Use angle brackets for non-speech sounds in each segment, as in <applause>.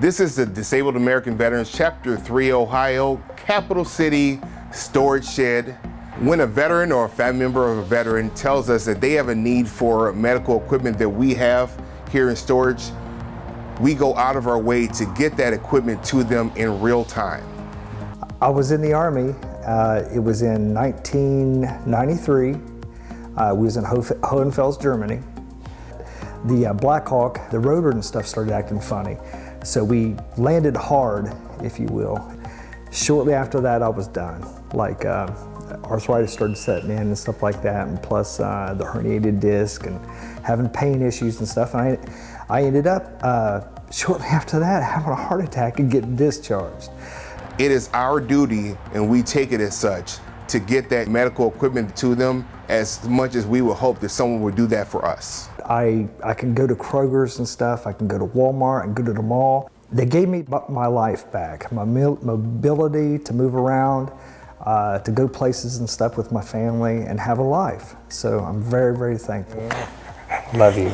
This is the Disabled American Veterans Chapter 3 Ohio Capital City Storage Shed. When a veteran or a family member of a veteran tells us that they have a need for medical equipment that we have here in storage, we go out of our way to get that equipment to them in real time. I was in the Army. Uh, it was in 1993. Uh, we was in Ho Hohenfels, Germany. The uh, Black Hawk, the rotor and stuff started acting funny. So we landed hard, if you will. Shortly after that, I was done. Like uh, arthritis started setting in and stuff like that, and plus uh, the herniated disc and having pain issues and stuff. And I, I ended up uh, <laughs> shortly after that having a heart attack and getting discharged. It is our duty, and we take it as such, to get that medical equipment to them as much as we would hope that someone would do that for us. I, I can go to Kroger's and stuff, I can go to Walmart and go to the mall. They gave me my life back, my mobility to move around, uh, to go places and stuff with my family and have a life. So I'm very, very thankful. Love you.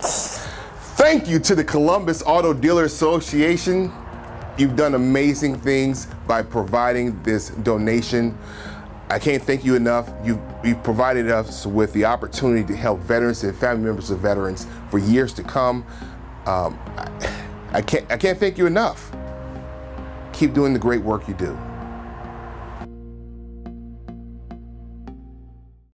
Thank you to the Columbus Auto Dealer Association. You've done amazing things by providing this donation. I can't thank you enough. You've, you've, provided us with the opportunity to help veterans and family members of veterans for years to come. Um, I, I, can't, I can't thank you enough. Keep doing the great work you do.